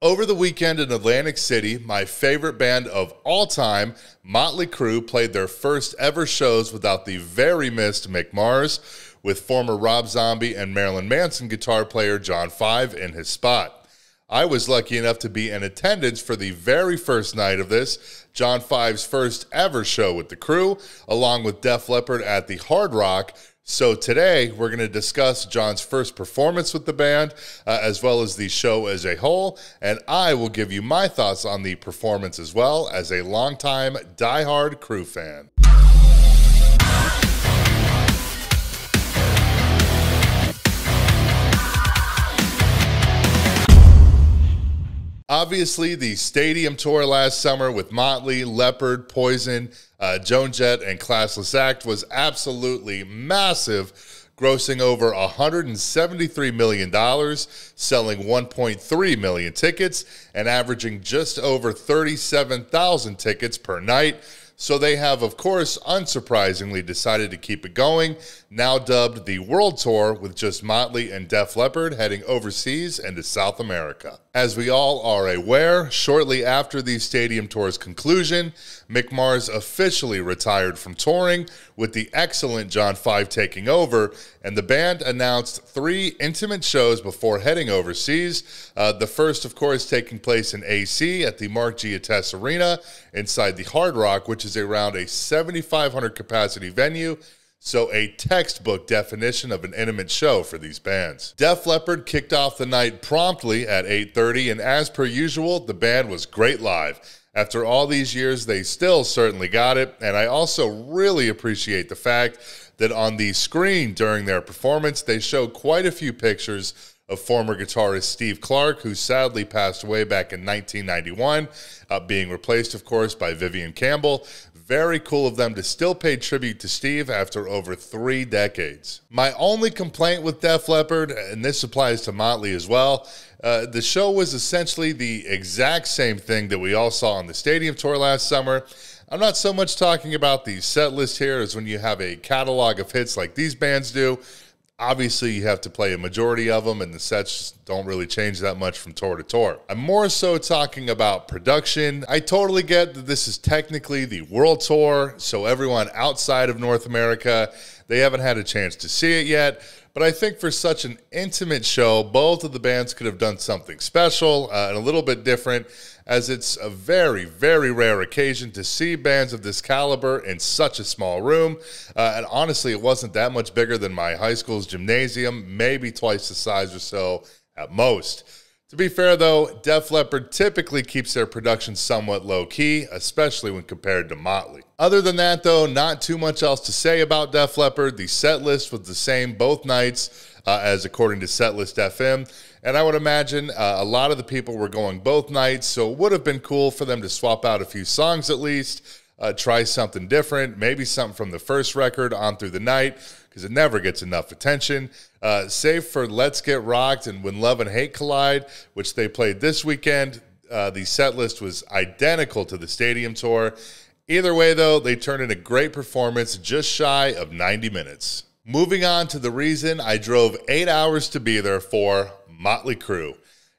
Over the weekend in Atlantic City, my favorite band of all time, Motley Crue, played their first ever shows without the very missed Mick Mars, with former Rob Zombie and Marilyn Manson guitar player John Five in his spot. I was lucky enough to be in attendance for the very first night of this, John Five's first ever show with the Crue, along with Def Leppard at the Hard Rock, so today we're going to discuss John's first performance with the band, uh, as well as the show as a whole, and I will give you my thoughts on the performance as well as a longtime diehard Crue fan. Obviously, the stadium tour last summer with Motley, Leppard, Poison, uh, Joan Jett, and Classless Act was absolutely massive, grossing over $173 million, selling 1.3 million tickets, and averaging just over 37,000 tickets per night. So they have, of course, unsurprisingly decided to keep it going, now dubbed the World Tour, with just Motley and Def Leppard heading overseas and to South America. As we all are aware, shortly after the stadium tour's conclusion, Mick Mars officially retired from touring, with the excellent John Five taking over, and the band announced three intimate shows before heading overseas. Uh, the first, of course, taking place in AC at the Mark G. Etess Arena inside the Hard Rock, which is around a 7,500 capacity venue. So, a textbook definition of an intimate show for these bands. Def Leppard kicked off the night promptly at 8:30, and as per usual, the band was great live. After all these years, they still certainly got it, and I also really appreciate the fact that on the screen during their performance, they show quite a few pictures of former guitarist Steve Clark, who sadly passed away back in 1991, uh, being replaced, of course, by Vivian Campbell. Very cool of them to still pay tribute to Steve after over three decades. My only complaint with Def Leppard, and this applies to Motley as well, uh, the show was essentially the exact same thing that we all saw on the stadium tour last summer. I'm not so much talking about the set list here as when you have a catalog of hits like these bands do obviously you have to play a majority of them and the sets don't really change that much from tour to tour. I'm more so talking about production. I totally get that this is technically the world tour so everyone outside of north america they haven't had a chance to see it yet. But I think for such an intimate show, both of the bands could have done something special uh, and a little bit different, as it's a very, very rare occasion to see bands of this caliber in such a small room. Uh, and honestly, it wasn't that much bigger than my high school's gymnasium, maybe twice the size or so at most. To be fair, though, Def Leppard typically keeps their production somewhat low key, especially when compared to Motley. Other than that, though, not too much else to say about Def Leppard. The set list was the same both nights, uh, as according to Setlist FM. And I would imagine uh, a lot of the people were going both nights, so it would have been cool for them to swap out a few songs at least, uh, try something different, maybe something from the first record on through the night because it never gets enough attention. Uh, save for Let's Get Rocked and When Love and Hate Collide, which they played this weekend. Uh, the set list was identical to the stadium tour. Either way, though, they turned in a great performance just shy of 90 minutes. Moving on to the reason I drove eight hours to be there for Motley Crue.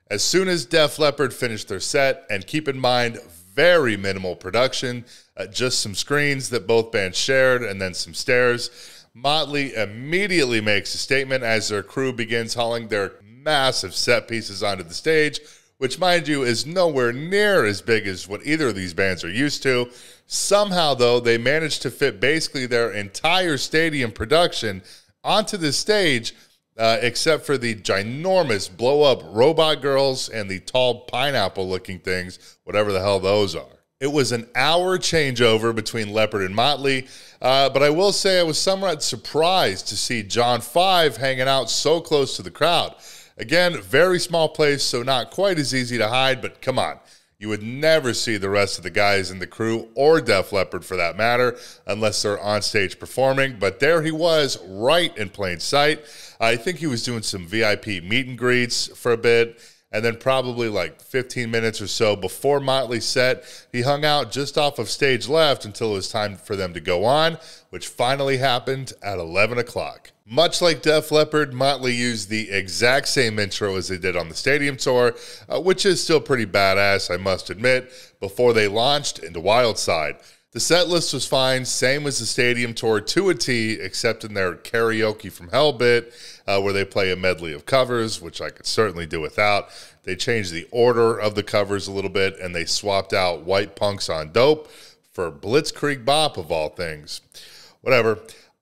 As soon as Def Leppard finished their set, and keep in mind, very minimal production, uh, just some screens that both bands shared, and then some stairs. Motley immediately makes a statement as their crew begins hauling their massive set pieces onto the stage, which, mind you, is nowhere near as big as what either of these bands are used to. Somehow, though, they managed to fit basically their entire stadium production onto the stage, uh, except for the ginormous blow up robot girls and the tall pineapple looking things, whatever the hell those are. It was an hour changeover between Leppard and Motley, uh, but I will say I was somewhat surprised to see John Five hanging out so close to the crowd. Again, very small place, so not quite as easy to hide, but come on. You would never see the rest of the guys in the Crue or Def Leppard for that matter unless they're on stage performing. But there he was, right in plain sight. I think he was doing some VIP meet and greets for a bit. And then, probably like 15 minutes or so before Motley set, he hung out just off of stage left until it was time for them to go on, which finally happened at 11 o'clock. Much like Def Leppard, Motley used the exact same intro as they did on the stadium tour, uh, which is still pretty badass, I must admit, before they launched into Wildside. The set list was fine, same as the stadium tour to a T, except in their karaoke from Hell bit, uh, where they play a medley of covers, which I could certainly do without. They changed the order of the covers a little bit, and they swapped out White Punks on Dope for Blitzkrieg Bop, of all things. Whatever.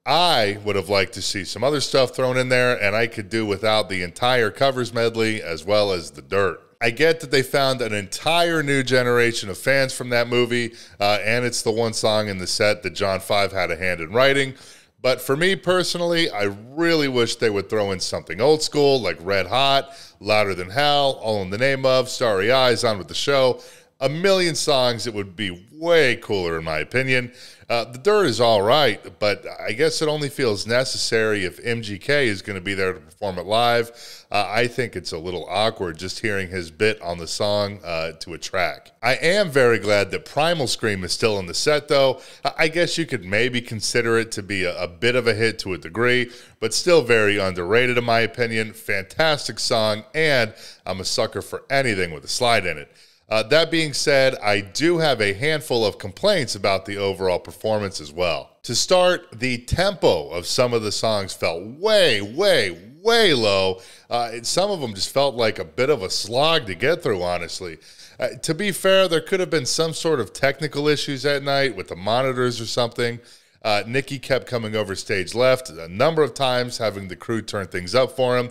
I would have liked to see some other stuff thrown in there, and I could do without the entire covers medley as well as the dirt. I get that they found an entire new generation of fans from that movie, uh, and it's the one song in the set that John Five had a hand in writing. But for me personally, I really wish they would throw in something old school like Red Hot, Louder Than Hell, All in the Name of, Starry Eyes, On with the Show. A million songs, it would be way cooler, in my opinion. Uh, the dirt is all right, but I guess it only feels necessary if MGK is going to be there to perform it live. Uh, I think it's a little awkward just hearing his bit on the song uh, to a track. I am very glad that Primal Scream is still in the set, though. I guess you could maybe consider it to be a, a bit of a hit to a degree, but still very underrated, in my opinion. Fantastic song, and I'm a sucker for anything with a slide in it. Uh, that being said, I do have a handful of complaints about the overall performance as well. To start, the tempo of some of the songs felt way, way, way low. Uh, some of them just felt like a bit of a slog to get through, honestly. Uh, to be fair, there could have been some sort of technical issues at night with the monitors or something. Uh, Nikki kept coming over stage left a number of times, having the crew turn things up for him.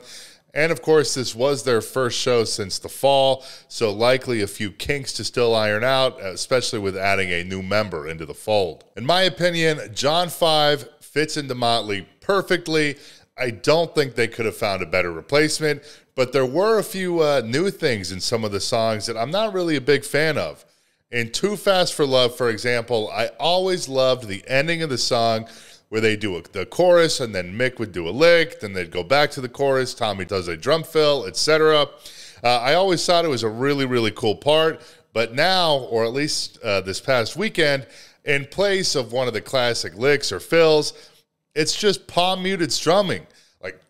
And of course, this was their first show since the fall, so likely a few kinks to still iron out, especially with adding a new member into the fold. In my opinion, John 5 fits into Motley perfectly. I don't think they could have found a better replacement, but there were a few uh, new things in some of the songs that I'm not really a big fan of. In Too Fast for Love, for example, I always loved the ending of the song where they do a, the chorus and then Mick would do a lick, then they'd go back to the chorus. Tommy does a drum fill, etc. Uh, I always thought it was a really, really cool part. But now, or at least uh, this past weekend, in place of one of the classic licks or fills, it's just palm muted strumming. Like,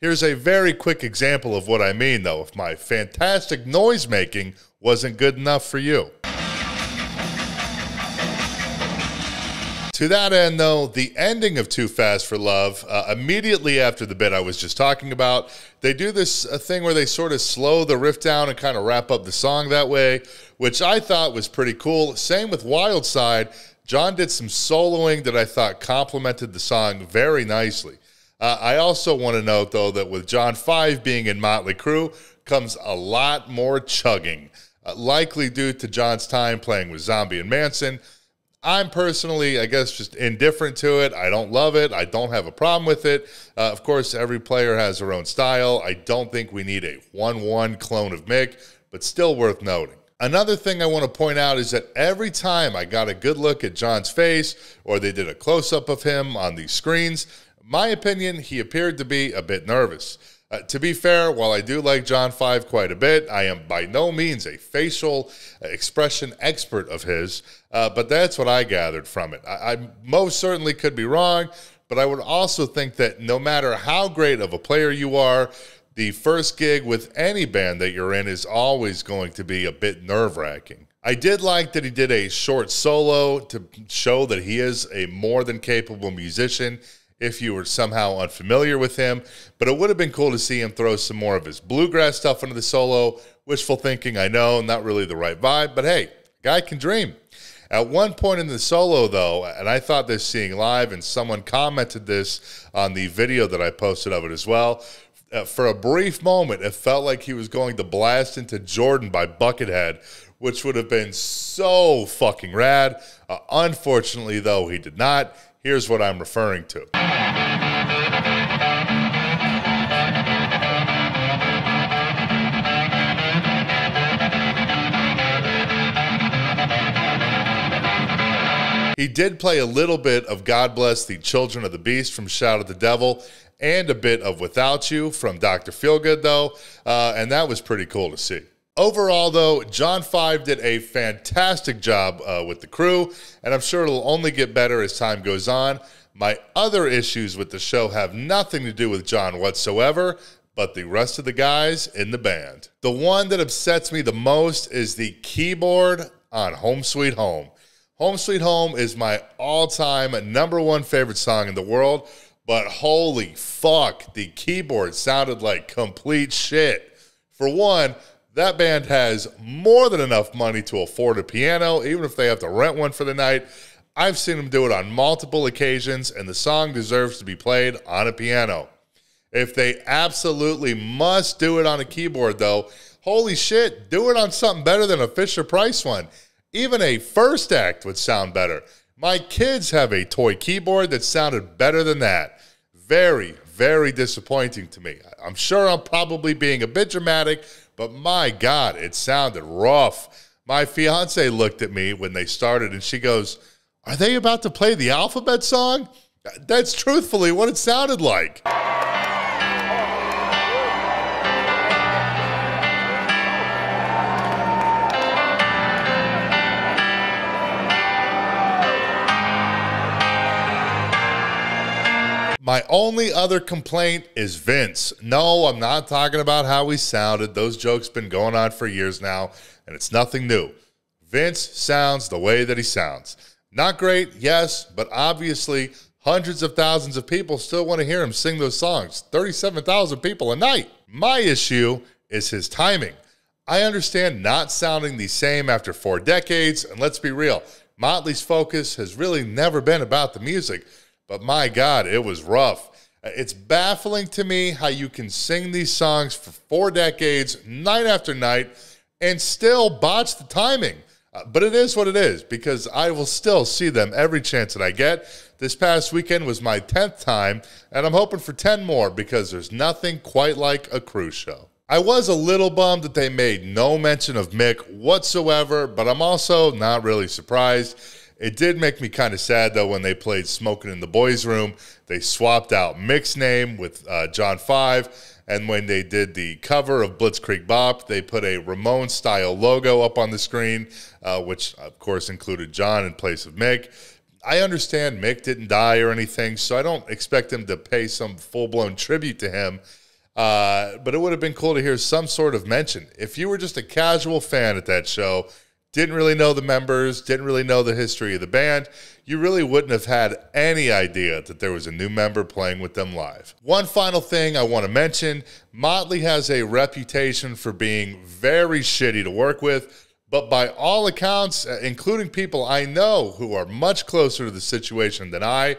here's a very quick example of what I mean, though, if my fantastic noise making wasn't good enough for you. To that end, though, the ending of Too Fast for Love, uh, immediately after the bit I was just talking about, they do this uh, thing where they sort of slow the riff down and kind of wrap up the song that way, which I thought was pretty cool. Same with Wild Side. John did some soloing that I thought complemented the song very nicely. Uh, I also want to note, though, that with John 5 being in Motley Crue comes a lot more chugging, uh, likely due to John's time playing with Zombie and Manson. I'm personally, I guess, just indifferent to it. I don't love it. I don't have a problem with it. Uh, of course, every player has their own style. I don't think we need a 1 1 clone of Mick, but still worth noting. Another thing I want to point out is that every time I got a good look at John's face or they did a close up of him on these screens, my opinion, he appeared to be a bit nervous. Uh, to be fair, while I do like John 5 quite a bit, I am by no means a facial expression expert of his, uh, but that's what I gathered from it. I, I most certainly could be wrong, but I would also think that no matter how great of a player you are, the first gig with any band that you're in is always going to be a bit nerve wracking. I did like that he did a short solo to show that he is a more than capable musician if you were somehow unfamiliar with him. But it would have been cool to see him throw some more of his bluegrass stuff into the solo. Wishful thinking, I know, not really the right vibe, but hey, guy can dream. At one point in the solo, though, and I thought this seeing live, and someone commented this on the video that I posted of it as well. Uh, for a brief moment, it felt like he was going to blast into Jordan by Buckethead, which would have been so fucking rad. Uh, unfortunately, though, he did not. Here's what I'm referring to. He did play a little bit of God Bless the Children of the Beast from Shout at the Devil, and a bit of Without You from Dr. Feelgood, though, uh, and that was pretty cool to see. Overall, though, John 5 did a fantastic job uh, with the Crue, and I'm sure it'll only get better as time goes on. My other issues with the show have nothing to do with John whatsoever, but the rest of the guys in the band. The one that upsets me the most is the keyboard on Home Sweet Home. Home Sweet Home is my all time number one favorite song in the world, but holy fuck, the keyboard sounded like complete shit. For one, that band has more than enough money to afford a piano, even if they have to rent one for the night. I've seen them do it on multiple occasions, and the song deserves to be played on a piano. If they absolutely must do it on a keyboard, though, holy shit, do it on something better than a Fisher Price one. Even a First Act would sound better. My kids have a toy keyboard that sounded better than that. Very, very disappointing to me. I'm sure I'm probably being a bit dramatic, but my God, it sounded rough. My fiance looked at me when they started and she goes, Are they about to play the alphabet song? That's truthfully what it sounded like. My only other complaint is Vince. No, I'm not talking about how he sounded. Those jokes been going on for years now, and it's nothing new. Vince sounds the way that he sounds. Not great, yes, but obviously hundreds of thousands of people still want to hear him sing those songs. 37,000 people a night. My issue is his timing. I understand not sounding the same after four decades, and let's be real, Motley's focus has really never been about the music. But my God, it was rough. It's baffling to me how you can sing these songs for four decades, night after night, and still botch the timing. Uh, but it is what it is because I will still see them every chance that I get. This past weekend was my 10th time, and I'm hoping for 10 more because there's nothing quite like a cruise show. I was a little bummed that they made no mention of Mick whatsoever, but I'm also not really surprised. It did make me kind of sad though when they played "Smoking in the Boys' Room." They swapped out Mick's name with uh, John Five, and when they did the cover of Blitzkrieg Bop, they put a Ramon style logo up on the screen, uh, which of course included John in place of Mick. I understand Mick didn't die or anything, so I don't expect him to pay some full blown tribute to him. Uh, but it would have been cool to hear some sort of mention. If you were just a casual fan at that show, didn't really know the members, didn't really know the history of the band, you really wouldn't have had any idea that there was a new member playing with them live. One final thing I want to mention Motley has a reputation for being very shitty to work with. But by all accounts, uh, including people I know who are much closer to the situation than I,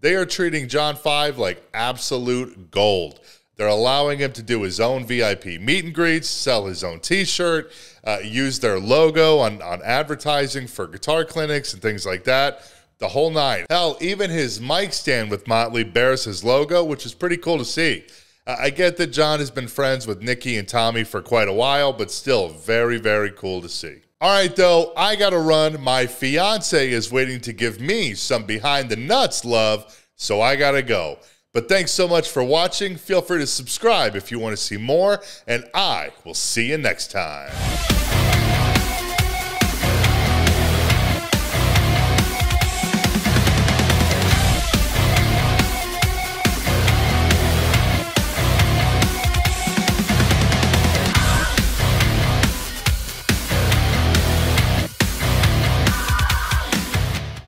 they are treating John Five like absolute gold. They're allowing him to do his own VIP meet and greets, sell his own t shirt, uh, use their logo on, on advertising for guitar clinics and things like that. The whole nine. Hell, even his mic stand with Motley bears his logo, which is pretty cool to see. Uh, I get that John has been friends with Nikki and Tommy for quite a while, but still very, very cool to see. All right, though, I got to run. My fiance is waiting to give me some behind the nuts love, so I got to go. But thanks so much for watching. Feel free to subscribe if you want to see more, and I will see you next time.